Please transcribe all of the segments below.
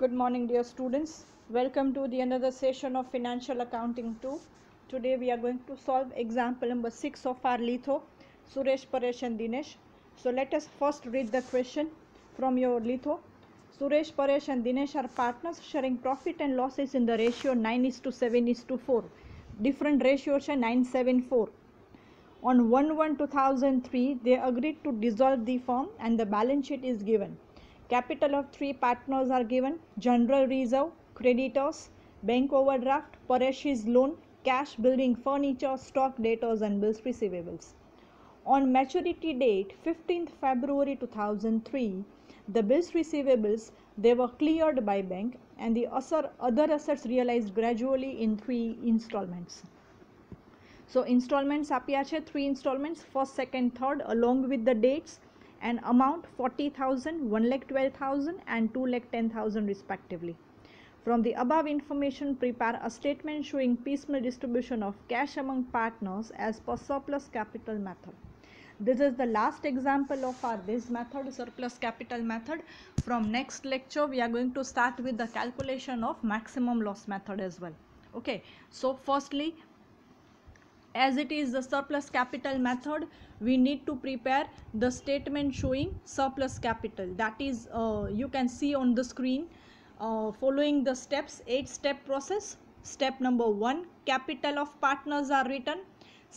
Good morning dear students. Welcome to the another session of Financial Accounting 2. Today we are going to solve example number 6 of our litho Suresh Paresh and Dinesh. So let us first read the question from your litho. Suresh Paresh and Dinesh are partners sharing profit and losses in the ratio 9 is to 7 is to 4. Different ratio છે 9 7 4. On 1 1 2003 they agreed to dissolve the firm and the balance sheet is given. Capital of three partners are given general reserve, creditors, bank overdraft, Paresh's loan, cash, building furniture, stock, debtors, and bills receivables. On maturity date 15th February 2003, the bills receivables they were cleared by bank and the other assets realized gradually in three installments. So installments આપ્યા three installments first, second, third along with the dates an amount 40,000, 1 lakh 12,000 and 2 lakh 10,000 respectively. From the above information, prepare a statement showing piecemeal distribution of cash among partners as per surplus capital method. This is the last example of our this method, surplus capital method. From next lecture, we are going to start with the calculation of maximum loss method as well. Okay, so firstly, as it is the surplus capital method we need to prepare the statement showing surplus capital that is uh, you can see on the screen uh, following the steps eight step process step number one capital of partners are written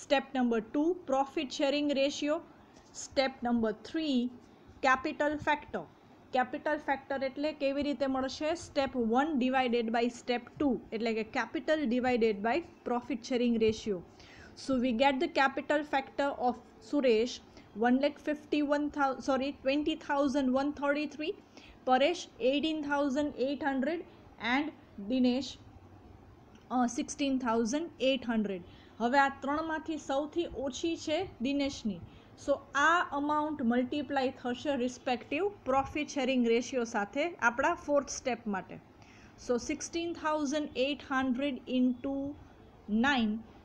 step number two profit sharing ratio step number three capital factor Capital factor, એટલે કેવી રીતે મળશે Step one divided by step two, એટલે કે capital divided by profit sharing ratio. So we get the capital factor of Suresh 1 lakh 51,000 sorry 20,133 Paresh 18,800 and Dinesh sixteen thousand eight hundred હવે આ ત્રણમાંથી સૌથી ઓછી છે દિનેશની સો આ અમાઉન્ટ મલ્ટીપ્લાય થશે રિસ્પેક્ટિવ પ્રોફિટ શેરિંગ રેશિયો સાથે આપણા ફોર્થ સ્ટેપ માટે so sixteen thousand eight hundred into nine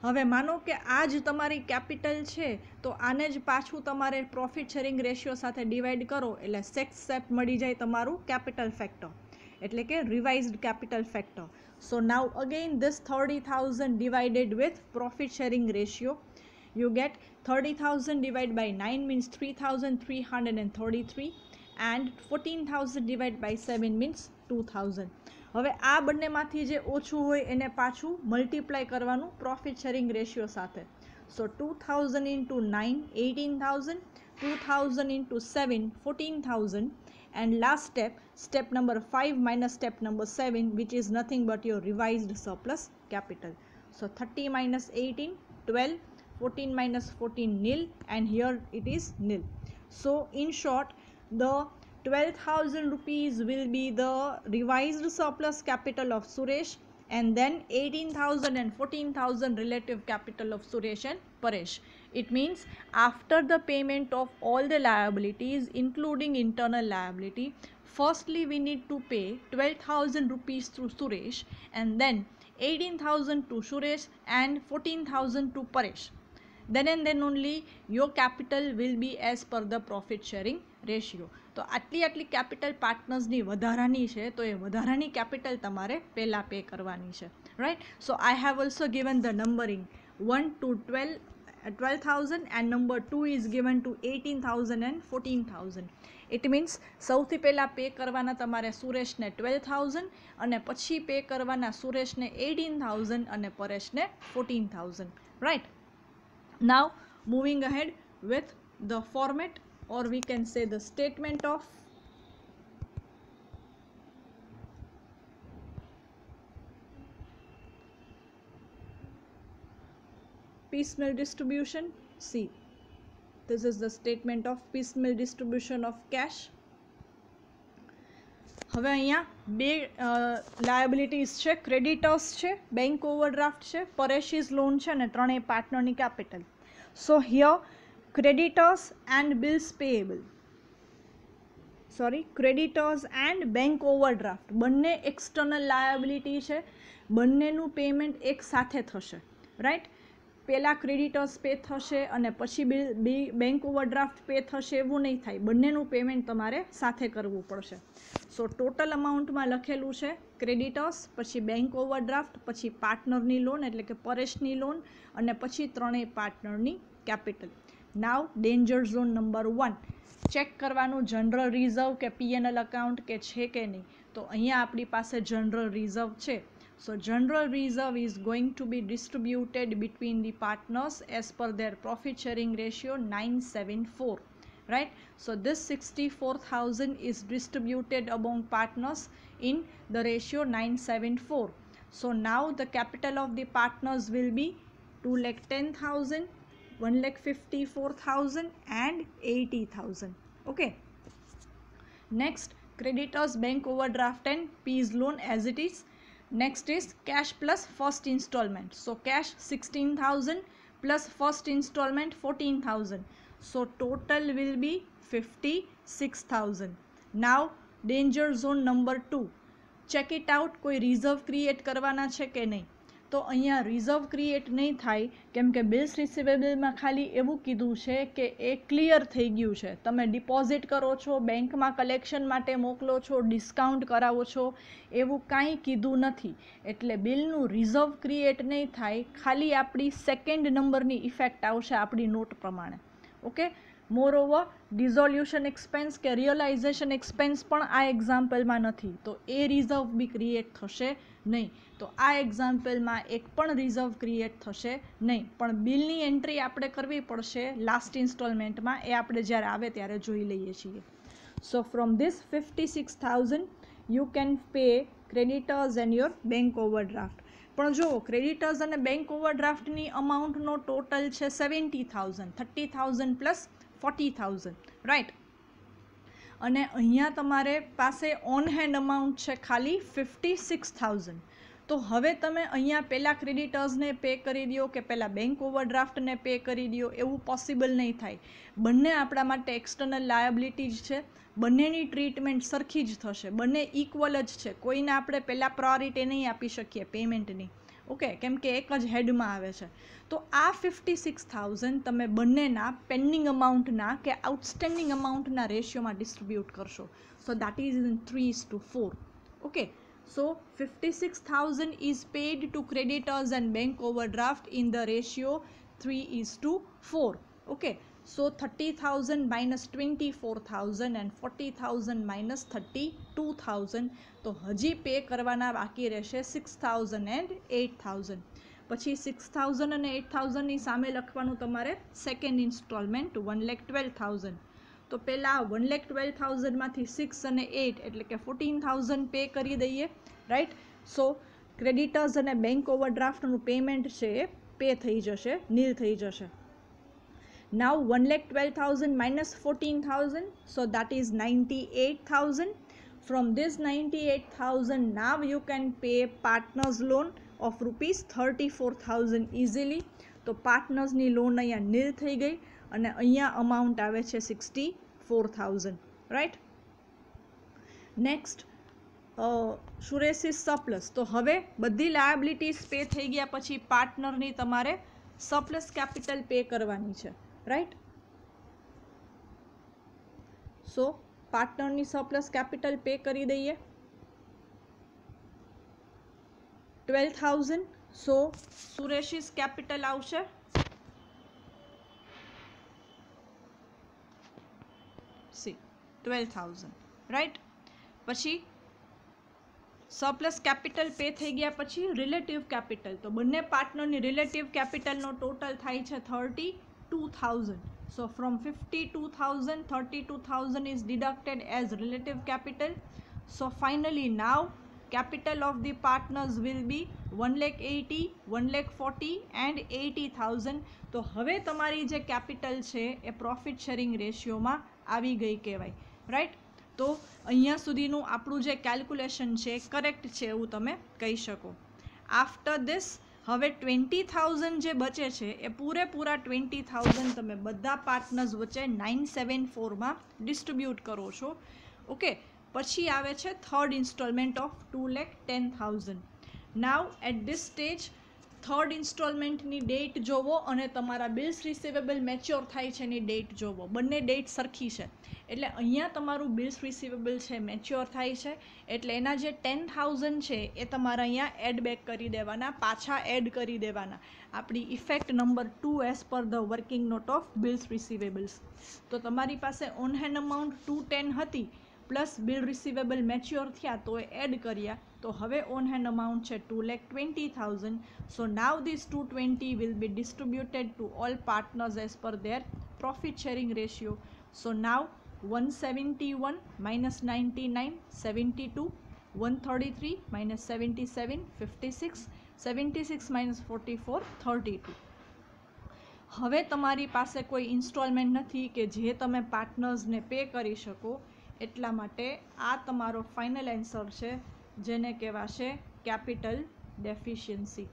હવે માનો કે આ જ તમારી કેપિટલ છે તો આને જ પાછું તમારે પ્રોફિટ શેરિંગ રેશિયો સાથે ડિવાઈડ કરો એટલે સેક્સ સેપ મળી જાય તમારું કેપિટલ ફેક્ટર એટલે કે revised capital factor so now again this thirty thousand divided with profit sharing ratio you get thirty thousand divide by nine means three thousand three hundred and thirty three and fourteen thousand divide by seven means two thousand હવે આ બંનેમાંથી જે ઓછું હોય એને પાછું multiply કરવાનું profit sharing ratio સાથે so two thousand into nine eighteen thousand two thousand into seven fourteen thousand and last step step number five minus step number seven which is nothing but your revised surplus capital so thirty minus eighteen twelve fourteen minus fourteen nil and here it is nil so in short the 12,000 rupees will be the revised surplus capital of Suresh and then 18,000 and 14,000 relative capital of Suresh and Paresh. It means after the payment of all the liabilities including internal liability, firstly we need to pay 12,000 rupees to Suresh and then 18,000 to Suresh and 14,000 to Paresh. then and then only your capital will be as per the profit sharing ratio તો આટલી આટલી capital પાર્ટનર્સની વધારાની છે તો એ વધારાની capital તમારે પહેલાં pay કરવાની છે right so I have also given the numbering one to twelve twelve thousand and number two is given to eighteen thousand and fourteen thousand it means સૌથી પહેલાં પે કરવાના તમારે સુરેશને ટ્વેલ્વ થાઉઝન્ડ અને પછી પે કરવાના સુરેશને eighteen thousand અને પરેશને fourteen thousand right now moving ahead with the format or we can say the statement of piecemeal distribution C. This is the statement of piecemeal distribution of cash. હવે અહીંયા બે liabilities છે creditors છે bank overdraft છે પરેશિઝ loan છે અને ત્રણેય પાર્ટનરની capital so here creditors and bills payable sorry creditors and bank overdraft બંને એક્સટર્નલ લાયબિલિટી છે બંનેનું પેમેન્ટ એક સાથે થશે રાઈટ પહેલાં ક્રેડિટર્સ પે થશે અને પછી બિલ બી બેંક ઓવરડ્રાફ્ટ પે થશે એવું નહીં થાય બંનેનું પેમેન્ટ તમારે સાથે કરવું પડશે સો ટોટલ અમાઉન્ટમાં લખેલું છે ક્રેડિટર્સ પછી બેંક ઓવરડ્રાફ્ટ પછી પાર્ટનરની લોન એટલે કે પરેશની લોન અને પછી ત્રણેય પાર્ટનરની capital now danger zone number one check કરવાનું જનરલ રિઝર્વ કે પીએનએલ એકાઉન્ટ કે છે કે નહીં તો અહીંયા આપણી પાસે જનરલ રિઝર્વ છે So general reserve is going to be distributed between the partners as per their profit sharing ratio 974 right so this 64000 is distributed among partners in the ratio 974 so now the capital of the partners will be 2 lakh 10000 1 lakh 54000 and 80000 okay next creditors bank overdraft and peas loan as it is next is cash plus first installment so cash 16000 plus first installment 14000 so total will be 56000 now danger zone number 2 check it out કોઈ reserve create કરવાના છે કે નહીં તો અહીંયા reserve create નહીં થાય કેમ કે બિલ્સ રિસિવેબલમાં ખાલી એવું કીધું છે કે એ ક્લિયર થઈ ગયું છે તમે ડિપોઝિટ કરો છો બેંકમાં કલેક્શન માટે મોકલો છો ડિસ્કાઉન્ટ કરાવો છો એવું કાંઈ કીધું નથી એટલે બિલનું રિઝર્વ ક્રિએટ નહીં થાય ખાલી આપણી સેકન્ડ નંબરની ઇફેક્ટ આવશે આપણી નોટ પ્રમાણે ઓકે મોરઓવર ડિઝોલ્યુશન એક્સપેન્સ કે રિયલાઇઝેશન એક્સપેન્સ પણ આ એક્ઝામ્પલમાં નથી તો એ રિઝર્વ બી ક્રિએટ થશે નહીં તો આ એક્ઝામ્પલમાં એક પણ રિઝર્વ ક્રિએટ થશે નહીં પણ બિલની એન્ટ્રી આપણે કરવી પડશે લાસ્ટ ઇન્સ્ટોલમેન્ટમાં એ આપણે જ્યારે આવે ત્યારે જોઈ લઈએ છીએ so from this fifty six thousand you can pay creditors and your bank overdraft પણ જો ક્રેડિટર્સ અને બેંક ઓવરડ્રાફ્ટની અમાઉન્ટનો ટોટલ છે seventy thousand thirty thousand plus forty thousand right અને અહીંયા તમારે પાસે ઓન હેન્ડ અમાઉન્ટ છે ખાલી ફિફ્ટી સિક્સ થાઉઝન્ડ તો હવે તમે અહીંયા પહેલાં ક્રેડિટર્સને પે કરી દો કે પહેલાં બેંક ઓવરડ્રાફ્ટને પે કરી દો એવું પોસિબલ નહીં થાય બંને આપણા માટે એક્સટર્નલ લાયબિલિટી જ છે બંનેની ટ્રીટમેન્ટ સરખી જ થશે બંને ઇક્વલ જ છે કોઈને આપણે પહેલાં પ્રાયોરિટી નહીં આપી શકીએ પેમેન્ટની ઓકે કેમ કે એક જ હેડમાં આવે છે તો આ ફિફ્ટી સિક્સ થાઉઝન્ડ તમે બંનેના પેન્ડિંગ અમાઉન્ટના કે આઉટસ્ટેન્ડિંગ અમાઉન્ટના રેશિયોમાં ડિસ્ટ્રીબ્યુટ કરશો so that is in three is to four okay so fifty six thousand is is to creditors and and overdraft in the ratio three is to four okay So 30,000 minus 24,000 and 40,000 minus 32,000 તો હજી pay કરવાના બાકી રહેશે 6,000 and 8,000 પછી 6,000 અને 8,000 ની સામે લખવાનું તમારે second installment one lakh thousand તો પહેલાં વન 1,12,000 થાઉઝન્ડમાંથી સિક્સ અને 8 એટલે કે ફોર્ટીન થાઉઝન્ડ પે કરી દઈએ રાઈટ સો ક્રેડિટર્સ અને બેંક ઓવરડ્રાફ્ટનું પેમેન્ટ છે એ પે થઈ જશે નીલ થઈ જશે now 1 lakh 12000 minus 14000 so that is 98000 from this 98000 now you can pay partners loan of rupees 34000 easily તો પાર્ટનર્સની લોન અહીંયા નીલ થઈ ગઈ અને અહીંયા અમાઉન્ટ આવે છે sixty four thousand right next Suresh is surplus તો હવે બધી લાયાબિલિટીઝ પે થઈ ગયા પછી પાર્ટનરની તમારે સપ્લસ કેપિટલ પે કરવાની છે રાઈટ સો પાર્ટનરની સરપ્લસ કેપિટલ પે કરી દઈએ twelve thousand so Suresh's capital આવશે સી ટ્વેલ્વ થાઉઝન્ડ રાઈટ પછી સરપ્લસ કેપિટલ પે થઈ ગયા પછી રિલેટિવ કેપિટલ તો બંને પાર્ટનરની રિલેટિવ કેપિટલનો ટોટલ થાય છે thirty 2,000. So from 52,000, 32,000 is deducted as relative capital. So finally now capital of the partners will be 1 lakh 80, 1 lakh 40 and 80,000. તો હવે તમારી જે કેપિટલ છે એ પ્રોફિટ શેરિંગ રેશિયોમાં આવી ગઈ કહેવાય રાઈટ તો અહીંયા સુધીનું આપણું જે કેલ્ક્યુલેશન છે કરેક્ટ છે એવું તમે કહી શકો આફ્ટર ધીસ હવે ટ્વેન્ટી થાઉઝન્ડ જે બચે છે એ પૂરેપૂરા ટ્વેન્ટી થાઉઝન્ડ તમે બધા પાર્ટનર્સ વચ્ચે નાઇન સેવન ફોરમાં ડિસ્ટ્રીબ્યુટ કરો છો ઓકે પછી આવે છે third installment of two lakh ten thousand now at this stage third ઇન્સ્ટોલમેન્ટની ડેટ જોવો અને તમારા બિલ્સ રિસિવેબલ મેચ્યોર થાય છે એની ડેટ જોવો બંને ડેટ સરખી છે એટલે અહીંયા તમારું બિલ્સ રિસિવેબલ છે મેચ્યોર થાય છે એટલે એના જે ટેન થાઉઝન્ડ છે એ તમારે અહીંયા એડ બેક કરી દેવાના પાછા એડ કરી દેવાના આપણી effect number two as per the working note of bills receivables તો તમારી પાસે on hand amount two ten હતી પ્લસ બિલ રિસિવેબલ મેચ્યોર થયા તો એ એડ કર્યા તો હવે ઓન હેન્ડ અમાઉન્ટ છે two lakh twenty thousand so now this two twenty will be distributed to all partners as per their profit sharing ratio so now one seventy one minus ninety nine seventy two one thirty three minus seventy seven fifty six seventy six minus forty four thirty two હવે તમારી પાસે કોઈ installment નથી કે જે તમે પાર્ટનર્સને pay કરી શકો એટલા માટે આ તમારો ફાઇનલ એન્સર છે જેને કહેવાશે capital deficiency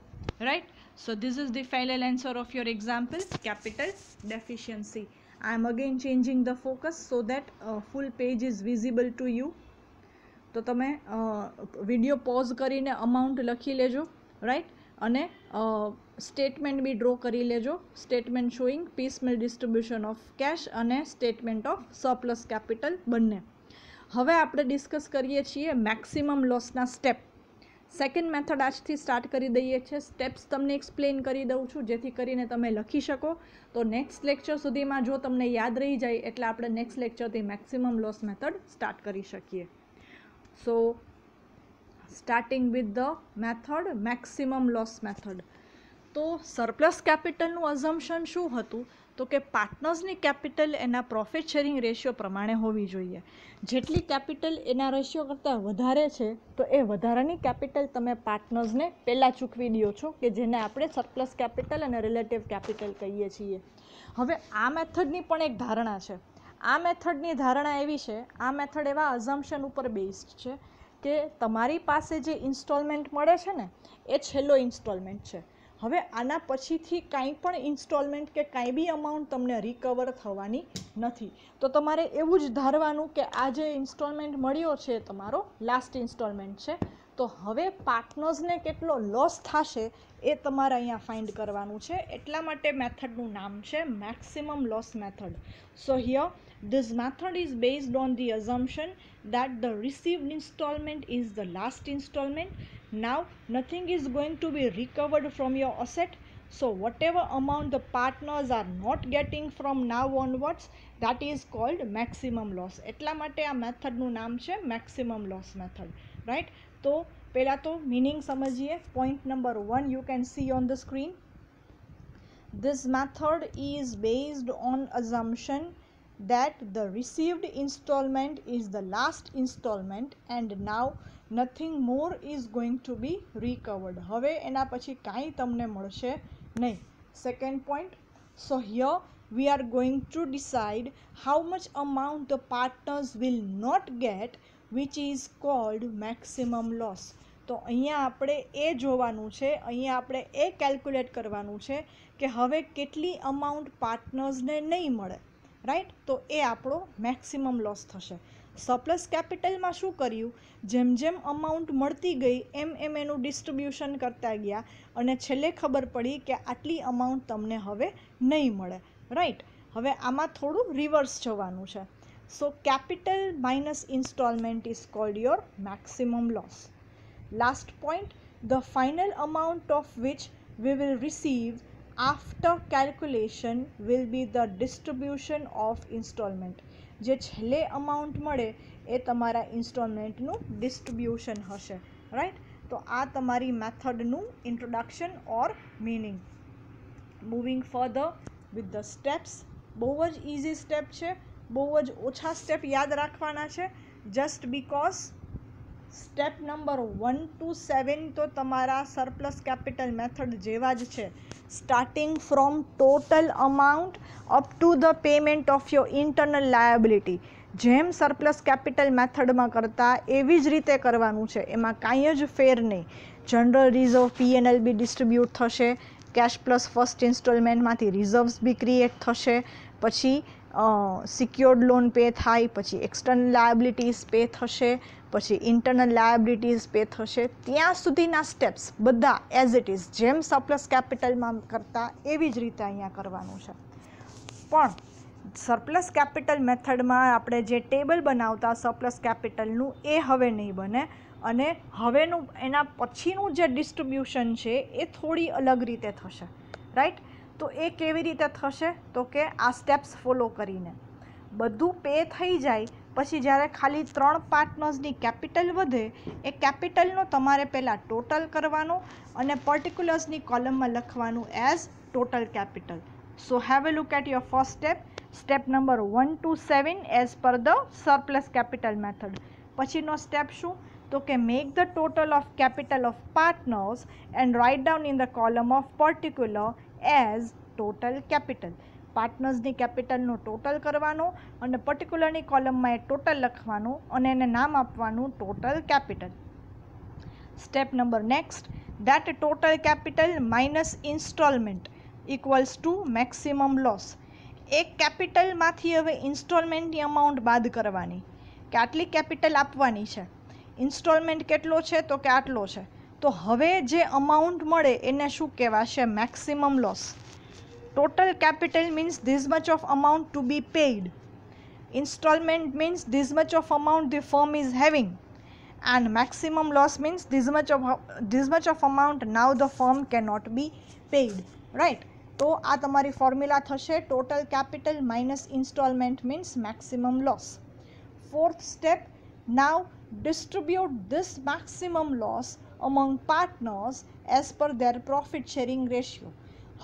right so this is the final answer of your example capital deficiency i am again changing the focus so that uh, full page is visible to you તો તમે video pause કરીને amount લખી લેજો right અને statement બી draw કરી લેજો statement showing piecemeal distribution of cash અને statement of surplus capital બંને હવે આપણે ડિસ્કસ કરીએ છીએ મેક્સિમમ લોસના સ્ટેપ સેકન્ડ મેથડ આજથી સ્ટાર્ટ કરી દઈએ છીએ સ્ટેપ્સ તમને એક્સપ્લેન કરી દઉં છું જેથી કરીને તમે લખી શકો તો નેક્સ્ટ લેક્ચર સુધીમાં જો તમને યાદ રહી જાય એટલે આપણે નેક્સ્ટ લેક્ચરથી મેક્સિમમ લોસ મેથડ સ્ટાર્ટ કરી શકીએ so starting with the method maximum loss method તો સરપ્લસ કેપિટલનું અઝમ્પશન શું હતું તો કે પાર્ટનર્સની કેપિટલ એના પ્રોફિટ શેરિંગ રેશિયો પ્રમાણે હોવી જોઈએ જેટલી કેપિટલ એના રેશિયો કરતાં વધારે છે તો એ વધારાની કેપિટલ તમે પાર્ટનર્સને પહેલાં ચૂકવી દો છો કે જેને આપણે સરપ્લસ કેપિટલ અને રિલેટિવ કેપિટલ કહીએ છીએ હવે આ મેથડની પણ એક ધારણા છે આ મેથડની ધારણા એવી છે આ મેથડ એવા અઝમ્પશન ઉપર બેઝડ છે કે તમારી પાસે જે ઇન્સ્ટોલમેન્ટ મળે છે ને એ છેલ્લો ઇન્સ્ટોલમેન્ટ છે હવે આના પછીથી કાંઈ પણ ઇન્સ્ટોલમેન્ટ કે કાંઈ બી અમાઉન્ટ તમને રિકવર થવાની નથી તો તમારે એવું જ ધારવાનું કે આ જે ઇન્સ્ટોલમેન્ટ મળ્યો છે તમારો લાસ્ટ ઇન્સ્ટોલમેન્ટ છે તો હવે પાર્ટનર્સને કેટલો લોસ થશે એ તમારે અહીંયા ફાઇન્ડ કરવાનું છે એટલા માટે મેથડનું નામ છે maximum loss method so here this method is based on the assumption that the received instalment is the last instalment Now nothing is going to be recovered from your asset. So whatever amount the partners are not getting from now onwards that is called maximum loss. એટલા માટે method nu naam છે maximum loss method, right? To પહેલાં to meaning સમજીએ point number one you can see on the screen. this method is based on assumption that the received installment is the last installment and now nothing more is going to be recovered હવે એના પછી કાંઈ તમને મળશે નહીં second point so here we are going to decide how much amount the partners will not get which is called maximum loss તો અહીંયા આપણે એ જોવાનું છે અહીંયા આપણે એ કેલ્ક્યુલેટ કરવાનું છે કે હવે કેટલી અમાઉન્ટ પાર્ટનર્સને નહીં મળે રાઈટ તો એ આપણો મેક્સિમમ લોસ થશે સરપ્લસ કેપિટલમાં શું કર્યું જેમ જેમ અમાઉન્ટ મળતી ગઈ એમ એમ એનું ડિસ્ટ્રીબ્યુશન કરતા ગયા અને છેલ્લે ખબર પડી કે આટલી અમાઉન્ટ તમને હવે નહીં મળે રાઈટ હવે આમાં થોડું રિવર્સ જવાનું છે so capital minus installment is called your maximum loss last point the final amount of which we will receive after calculation will be the distribution of installment જે છેલ્લે અમાઉન્ટ મળે એ તમારા ઇન્સ્ટોલમેન્ટનું ડિસ્ટ્રીબ્યુશન હશે રાઈટ તો આ તમારી મેથડનું introduction or meaning moving further with the steps બહુ જ ઇઝી સ્ટેપ છે બહુ જ ઓછા સ્ટેપ યાદ રાખવાના છે just because step number one two seven તો તમારા સરપ્લસ કેપિટલ મેથડ જેવા જ છે starting from total amount up to the payment of your internal liability જેમ સરપ્લસ કેપિટલ મેથડમાં કરતા એવી જ રીતે કરવાનું છે એમાં કાંઈ જ ફેર નહીં જનરલ રિઝર્વ પીએનએલ બી ડિસ્ટ્રીબ્યુટ થશે કેશ પ્લસ ફર્સ્ટ ઇન્સ્ટોલમેન્ટમાંથી રિઝર્વ્સ બી ક્રિએટ થશે પછી સિક્યોર્ડ લોન પે થાય પછી એક્સટર્નલ લાયબિલિટીઝ પે થશે પછી ઇન્ટરનલ લાયબિલિટીઝ પે થશે ત્યાં સુધીના સ્ટેપ્સ બધા એઝ ઇટ ઇઝ જેમ સરપ્લસ કેપિટલમાં કરતાં એવી જ રીતે અહીંયા કરવાનું છે પણ સરપ્લસ કેપિટલ મેથડમાં આપણે જે ટેબલ બનાવતા સરપ્લસ કેપિટલનું એ હવે નહીં બને અને હવેનું એના પછીનું જે ડિસ્ટ્રીબ્યુશન છે એ થોડી અલગ રીતે થશે રાઈટ તો એ કેવી રીતે થશે તો કે આ સ્ટેપ્સ ફોલો કરીને બધું પે થઈ જાય પછી જ્યારે ખાલી ત્રણ પાર્ટનર્સની કેપિટલ વધે એ કેપિટલનો તમારે પહેલાં ટોટલ કરવાનો અને પર્ટિક્યુલર્સની કોલમમાં લખવાનું as total capital so have a look at your first step step number one two seven as per the surplus capital method પછીનો સ્ટેપ શું તો કે make the total of capital of partners and write down in the column of particular as total capital પાર્ટનર્સની કેપિટલનો total કરવાનો અને પર્ટિક્યુલરની કોલમમાં એ total લખવાનું અને એને નામ આપવાનું total capital step number next that total capital minus installment equals to maximum loss એક કેપિટલમાંથી હવે ઇન્સ્ટોલમેન્ટની અમાઉન્ટ બાદ કરવાની કે આટલી કેપિટલ આપવાની છે ઇન્સ્ટોલમેન્ટ કેટલો છે તો કે આટલો છે તો હવે જે અમાઉન્ટ મળે એને શું કહેવાશે maximum loss total capital means these much of amount to be paid installment means these much of amount the firm is having and maximum loss means this much of this much of amount now the firm cannot be paid right તો આ તમારી formula થશે total capital minus installment means maximum loss fourth step now distribute this maximum loss among partners as per their profit sharing ratio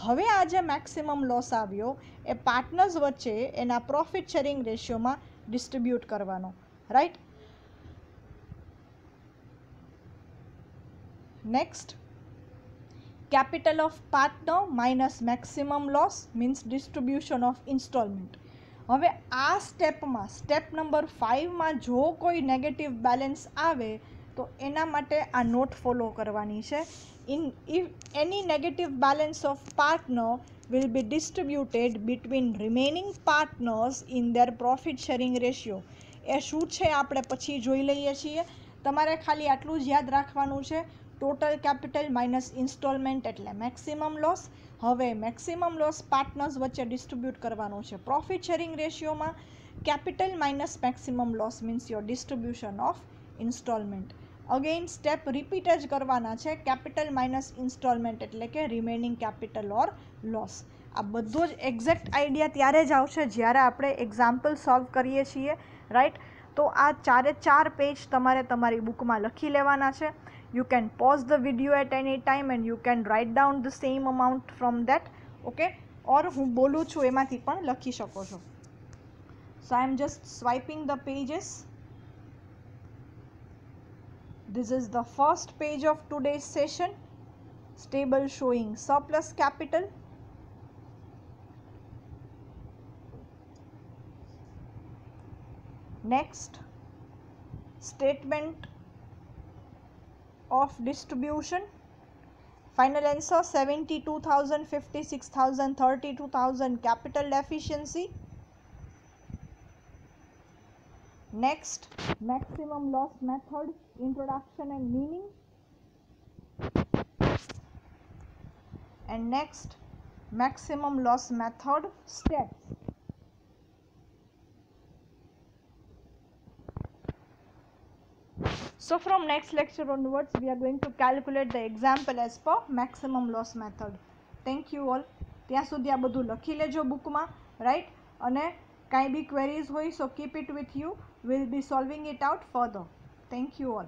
હવે આ જે maximum loss આવ્યો એ partners વચ્ચે એના પ્રોફિટ શેરિંગ રેશિયોમાં ડિસ્ટ્રીબ્યુટ કરવાનો right next capital of partner minus maximum loss means distribution of installment હવે આ સ્ટેપમાં સ્ટેપ નંબર ફાઇવમાં જો કોઈ નેગેટિવ બેલેન્સ આવે તો એના માટે આ નોટ ફોલો કરવાની છે in if any negative balance of partner will be distributed between remaining partners in their profit sharing ratio એ શું છે આપણે પછી જોઈ લઈએ છીએ તમારે ખાલી આટલું જ યાદ રાખવાનું છે ટોટલ કેપિટલ માઇનસ ઇન્સ્ટોલમેન્ટ એટલે મેક્સિમમ લોસ હવે મેક્સિમમ લોસ પાર્ટનર્સ વચ્ચે ડિસ્ટ્રીબ્યુટ કરવાનો છે પ્રોફિટ શેરિંગ રેશિયોમાં capital minus maximum loss means your distribution of installment again step repeat જ કરવાના છે કેપિટલ માઇનસ ઇન્સ્ટોલમેન્ટ એટલે કે રિમેનિંગ કેપિટલ ઓર લોસ આ બધો જ એક્ઝેક્ટ આઈડિયા ત્યારે જ આવશે જ્યારે આપણે એક્ઝામ્પલ સોલ્વ કરીએ છીએ રાઈટ તો આ ચારે ચાર પેજ તમારે તમારી બુકમાં લખી લેવાના છે you can pause the video at any time and you can write down the same amount from that okay or હું બોલું છું એમાંથી પણ લખી શકો છો so I am just swiping the pages This is the first page of today's session. Stable showing surplus capital. Next, statement of distribution. Final answer 72,000, 56,000, capital efficiency. next maximum loss method introduction and meaning and next maximum loss method steps So from next lecture onwards, we are going to calculate the example as per maximum loss method. Thank you all. ત્યાં સુધી આ બધું લખી લેજો બુકમાં right અને કાંઈ બી ક્વેરીઝ હોય so keep it with you we'll be solving it out further thank you all